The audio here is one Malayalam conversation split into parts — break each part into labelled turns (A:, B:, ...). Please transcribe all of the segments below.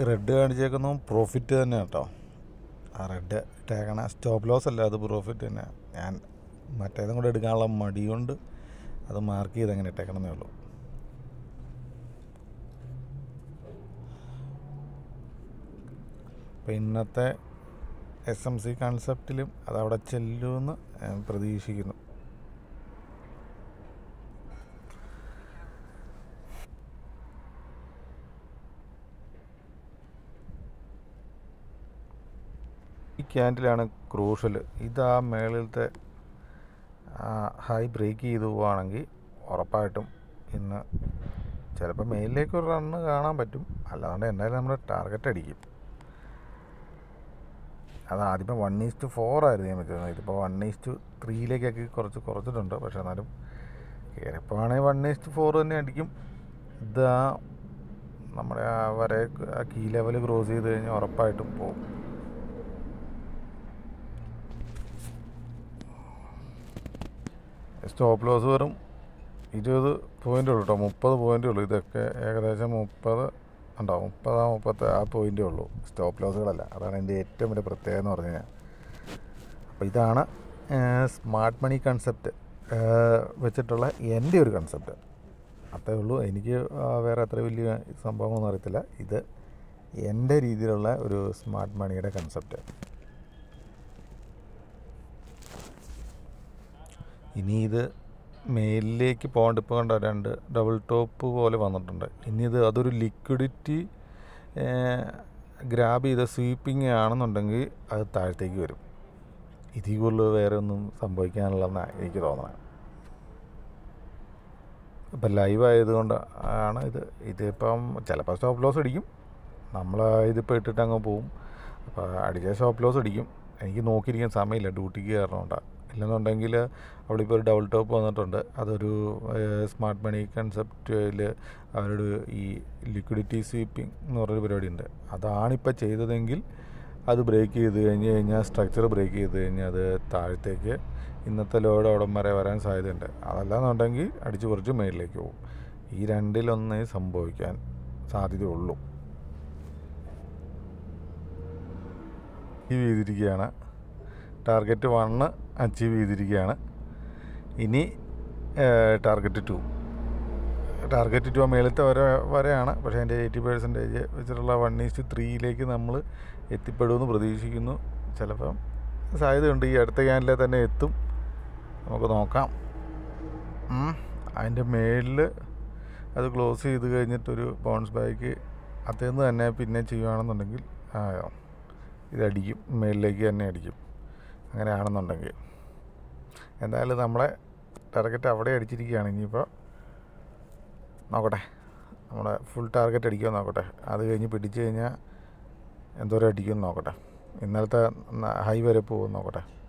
A: റെഡ് കാണിച്ചേക്കുന്നതും പ്രോഫിറ്റ് തന്നെ കേട്ടോ. ആ റെഡ് ഇട്ടേക്കണ സ്റ്റോപ്പ് ലോസ് അല്ല അത് പ്രോഫിറ്റ് തന്നെ. ഞാൻ മറ്റേതും കൂടെ എടുക്കാനുള്ള മടി കൊണ്ട് അത് മാർക്ക് ചെയ്ത് അങ്ങനെ ഇട്ടേക്കണമെന്നേ ഉള്ളൂ. അപ്പം ഇന്നത്തെ എസ് എം സി കൺസെപ്റ്റിലും അതവിടെ ചെല്ലുമെന്ന് പ്രതീക്ഷിക്കുന്നു. ഈ ക്യാൻഡിലാണ് ക്രൂഷ്യൽ ആ മേളിലത്തെ ഹൈ ബ്രേക്ക് ചെയ്തു പോവുകയാണെങ്കിൽ ഉറപ്പായിട്ടും ഇന്ന് ചിലപ്പോൾ മേലിലേക്ക് ഒരു റണ്ണ് കാണാൻ പറ്റും. അല്ലാണ്ട് എന്തായാലും നമ്മുടെ ടാർഗറ്റ് അടിക്കും. അത് ആദ്യമേ വൺ ഈസ്റ്റ് ഫോർ ആയിരുന്നു ഞാൻ വെച്ചിരുന്നത്. ഇതിപ്പോൾ വൺ ഈസ്റ്റ് ത്രീയിലേക്കൊക്കെ കുറച്ച് കുറച്ചിട്ടുണ്ട്. പക്ഷെ എന്നാലും കയറിപ്പോൾ ആണെങ്കിൽ വൺ ഈസ്റ്റ് ഫോർ തന്നെ അടിക്കും. ഇതാ നമ്മുടെ ആ വരെ ആ കീ ലെവൽ ക്രോസ് ചെയ്ത് കഴിഞ്ഞാൽ ഉറപ്പായിട്ടും പോകും സ്റ്റോപ്പ് ലോസ് വെറും ഇരുപത് പോയിന്റ് ഉള്ളൂ കേട്ടോ മുപ്പത് പോയിന്റേ ഉള്ളൂ. ഇതൊക്കെ ഏകദേശം മുപ്പത് ഉണ്ടോ മുപ്പതാ മുപ്പത്തി ആ പോയിന്റേ ഉള്ളൂ. സ്റ്റോപ്പ് ലോസുകളല്ല അതാണ് എന്റെ ഏറ്റവും വലിയ പ്രത്യേകത എന്ന് പറഞ്ഞു കഴിഞ്ഞാൽ. അപ്പോൾ ഇതാണ് സ്മാർട്ട് മണി കൺസെപ്റ്റ് വെച്ചിട്ടുള്ള എന്റെ ഒരു കൺസെപ്റ്റ് അത്രേ ഉള്ളൂ. എനിക്ക് വേറെ അത്ര വലിയ സംഭവമൊന്നും അറിയത്തില്ല. ഇത് എന്റെ രീതിയിലുള്ള ഒരു സ്മാർട്ട് മണിയുടെ കൺസെപ്റ്റ് ഇനി ഇത് മേലിലേക്ക് പോകേണ്ട ഇപ്പോൾ കണ്ട രണ്ട് ഡബിൾ ടോപ്പ് പോലെ വന്നിട്ടുണ്ട്. ഇനി ഇത് അതൊരു ലിക്വിഡിറ്റി ഗ്രാബ് ചെയ്ത സ്വീപ്പിംഗ് ആണെന്നുണ്ടെങ്കിൽ അത് താഴത്തേക്ക് വരും. ഇതിൽ കൂടുതൽ വേറെ ഒന്നും സംഭവിക്കാനുള്ളതെന്നാണ് എനിക്ക് തോന്നുന്നത് ഇപ്പം ലൈവ് ആയതുകൊണ്ട് ആണ് ഇത്. ഇതിപ്പം ചിലപ്പോൾ സ്റ്റോപ്പ് ലോസ് അടിക്കും. നമ്മൾ ഇതിപ്പോൾ ഇട്ടിട്ട് അങ്ങ് പോവും. അപ്പോൾ അടിച്ച സ്റ്റോപ്പ് ലോസ് അടിക്കും. എനിക്ക് നോക്കിയിരിക്കാൻ സമയമില്ല. ഡ്യൂട്ടിക്ക് കയറണോണ്ടാണ് ഇല്ലെന്നുണ്ടെങ്കിൽ അവിടെ ഇപ്പോൾ ഒരു ഡബിൾ ടോപ്പ് വന്നിട്ടുണ്ട്. അതൊരു സ്മാർട്ട് മണി കൺസെപ്റ്റിൽ അവരുടെ ഈ ലിക്വിഡിറ്റി സ്വീപ്പിംഗ് എന്ന് പറഞ്ഞൊരു പരിപാടി ഉണ്ട് അതാണിപ്പോൾ ചെയ്തതെങ്കിൽ അത് ബ്രേക്ക് ചെയ്ത് കഴിഞ്ഞ് കഴിഞ്ഞാൽ സ്ട്രക്ചർ ബ്രേക്ക് ചെയ്ത് കഴിഞ്ഞാൽ അത് താഴത്തേക്ക് ഇന്നത്തെ ലോഡ് അവിടം വരെ വരാൻ സാധ്യതയുണ്ട്. അതല്ലാന്നുണ്ടെങ്കിൽ അടിച്ച് കുറച്ച് മേളിലേക്ക് പോകും. ഈ രണ്ടിലൊന്നേ സംഭവിക്കാൻ സാധ്യതയുള്ളൂ. ഈ ചെയ്തിരിക്കുകയാണ് ടാർഗറ്റ് വണ്ണ് അച്ചീവ് ചെയ്തിരിക്കുകയാണ്. ഇനി ടാർഗറ്റ് ടു ടാർഗറ്റ് ടു മേളത്തെ വരെ വരെയാണ്. പക്ഷേ അതിന്റെ എയ്റ്റി പെർസെന്റേജ് വെച്ചിട്ടുള്ള വൺ ഈസ്റ്റ് ത്രീയിലേക്ക് നമ്മൾ എത്തിപ്പെടുമെന്ന് പ്രതീക്ഷിക്കുന്നു. ചിലപ്പം സാധ്യതയുണ്ട്. ഈ അടുത്ത ക്യാനിലെ തന്നെ എത്തും. നമുക്ക് നോക്കാം. അതിന്റെ മേളിൽ അത് ക്ലോസ് ചെയ്ത് കഴിഞ്ഞിട്ടൊരു ബോൺസ് ബാക്ക് അതിൽ നിന്ന് തന്നെ പിന്നെ ചെയ്യുകയാണെന്നുണ്ടെങ്കിൽ ഇതടിക്കും മേളിലേക്ക് തന്നെ അടിക്കും. അങ്ങനെയാണെന്നുണ്ടെങ്കിൽ. എന്തായാലും നമ്മളെ ടാർഗറ്റ് അവിടെ അടിച്ചിരിക്കുകയാണ്. ഇനിയിപ്പോൾ നോക്കട്ടെ. നമ്മുടെ ഫുൾ ടാർഗറ്റ് അടിക്കുമോ നോക്കട്ടെ. അത് കഴിഞ്ഞ് പിടിച്ചു കഴിഞ്ഞാൽ എന്തോരം അടിക്കുമെന്ന് നോക്കട്ടെ. ഇന്നലത്തെ ഹൈ വരെ പോകുമെന്ന് നോക്കട്ടെ.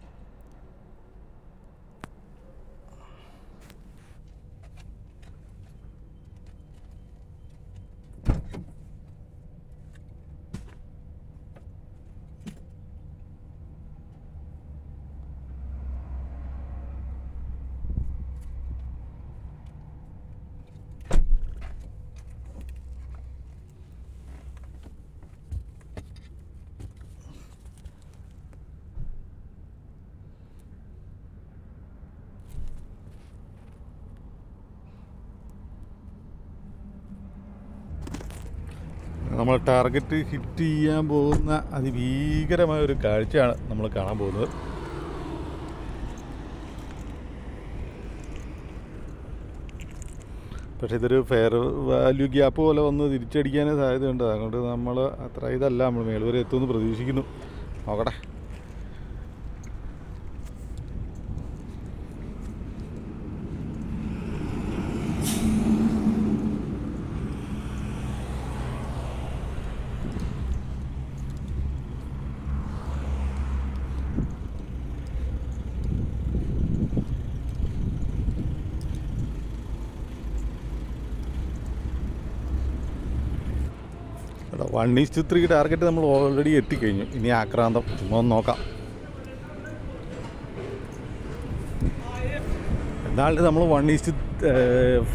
A: നമ്മൾ ടാർഗറ്റ് ഹിറ്റ് ചെയ്യാൻ പോകുന്ന അതിഭീകരമായ ഒരു കാഴ്ചയാണ് നമ്മൾ കാണാൻ പോകുന്നത്. പക്ഷേ ഇതൊരു ഫെയർ വാല്യൂ ഗ്യാപ്പ് പോലെ വന്ന് തിരിച്ചടിക്കാനേ സാധ്യതയുണ്ട്. അതുകൊണ്ട് നമ്മൾ അത്ര ഇതല്ല നമ്മൾ മേളൂരെ എത്തുമെന്ന് പ്രതീക്ഷിക്കുന്നു. നോക്കട്ടെ. കേട്ടോ one is to three target നമ്മൾ ഓൾറെഡി എത്തിക്കഴിഞ്ഞു. ഇനി ആക്രാന്തം ചുമ്മാ ഒന്ന് നോക്കാം. എന്നാലും നമ്മൾ വൺ ഈസ്റ്റ്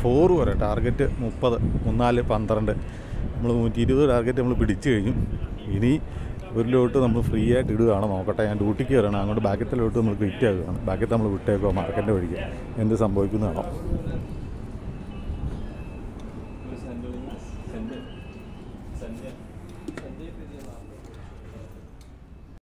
A: ഫോർ വരെ ടാർഗറ്റ് മുപ്പത് മൂന്നാൽ പന്ത്രണ്ട്. നമ്മൾ നൂറ്റി ഇരുപത് ടാർഗറ്റ് നമ്മൾ പിടിച്ചു കഴിഞ്ഞു. ഇനി ഒരു ലോട്ട് നമ്മൾ ഫ്രീ ആയിട്ട് ഇടുകയാണ്. നോക്കട്ടെ ഞാൻ ഡ്യൂട്ടിക്ക് വരണം. അങ്ങോട്ട് ബാക്കറ്റിലോട്ട് നമ്മൾ ക്വിറ്റ് ആകുകയാണ് ബാക്കറ്റ് നമ്മൾ വിട്ടേക്കോ മാർക്കറ്റിന്റെ വഴിക്ക്. എന്ത് സംഭവിക്കുന്നതാണോ